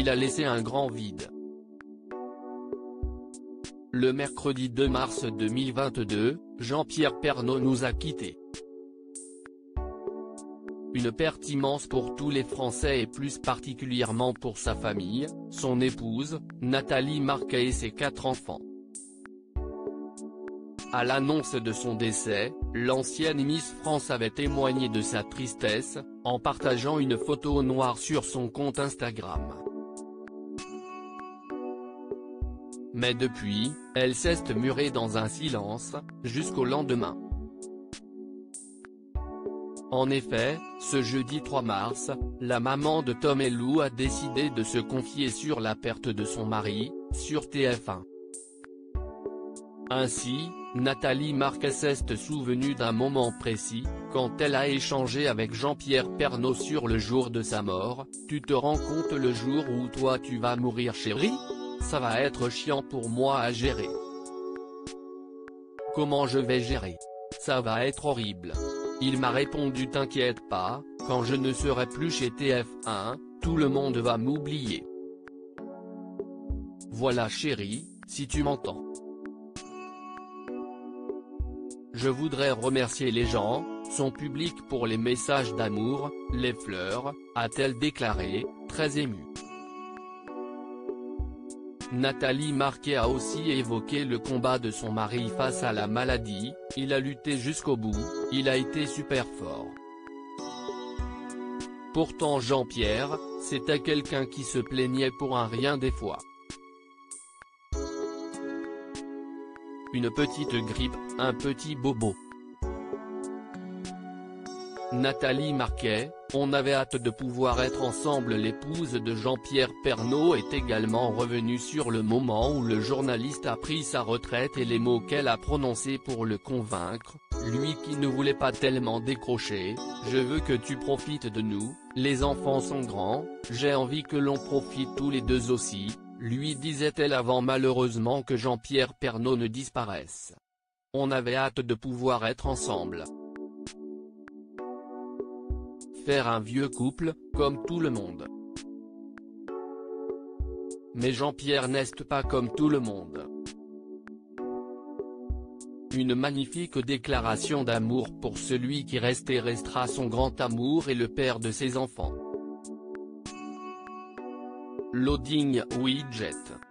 il a laissé un grand vide. Le mercredi 2 mars 2022, Jean-Pierre Pernaut nous a quittés. Une perte immense pour tous les Français et plus particulièrement pour sa famille, son épouse, Nathalie Marquet et ses quatre enfants. À l'annonce de son décès, l'ancienne Miss France avait témoigné de sa tristesse, en partageant une photo noire sur son compte Instagram. Mais depuis, elle s'est murée dans un silence, jusqu'au lendemain. En effet, ce jeudi 3 mars, la maman de Tom et Lou a décidé de se confier sur la perte de son mari, sur TF1. Ainsi, Nathalie Marquez s'est souvenue d'un moment précis, quand elle a échangé avec Jean-Pierre Pernaut sur le jour de sa mort, « Tu te rends compte le jour où toi tu vas mourir chérie? Ça va être chiant pour moi à gérer. Comment je vais gérer? Ça va être horrible. Il m'a répondu T'inquiète pas, quand je ne serai plus chez TF1, tout le monde va m'oublier. Voilà chérie, si tu m'entends. Je voudrais remercier les gens, son public pour les messages d'amour, les fleurs, a-t-elle déclaré, très émue. Nathalie Marquet a aussi évoqué le combat de son mari face à la maladie, il a lutté jusqu'au bout, il a été super fort. Pourtant Jean-Pierre, c'était quelqu'un qui se plaignait pour un rien des fois. Une petite grippe, un petit bobo. Nathalie Marquet, on avait hâte de pouvoir être ensemble. L'épouse de Jean-Pierre Pernaut est également revenue sur le moment où le journaliste a pris sa retraite et les mots qu'elle a prononcés pour le convaincre, lui qui ne voulait pas tellement décrocher, « Je veux que tu profites de nous, les enfants sont grands, j'ai envie que l'on profite tous les deux aussi », lui disait-elle avant malheureusement que Jean-Pierre Pernaut ne disparaisse. On avait hâte de pouvoir être ensemble faire un vieux couple, comme tout le monde. Mais Jean-Pierre n'est pas comme tout le monde. Une magnifique déclaration d'amour pour celui qui reste et restera son grand amour et le père de ses enfants. Loading Widget